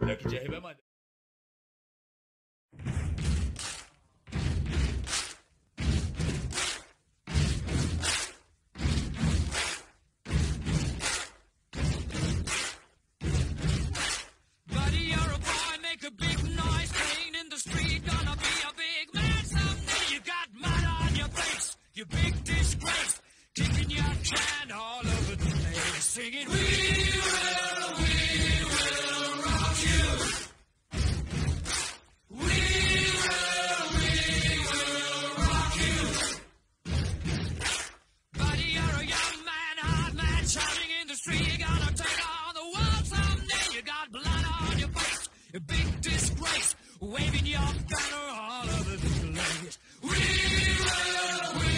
Lucky Jerry vai. Buddy, you're a boy, make a big noise, playing in the street, gonna be a big man someday. You got mud on your face, you big disgrace, kicking your can all over the place, singing, We big disgrace, waving your banner all over the place. We will, we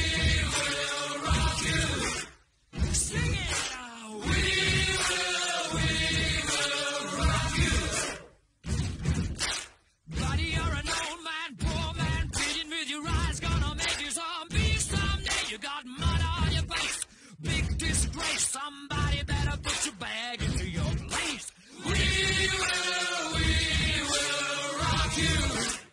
will rock you. Sing it ah, now. We will, we will rock you. Buddy, you're an old man, poor man, pleading with your eyes, gonna make you zombie someday. You got mud on your face, big disgrace. Somebody better put your You.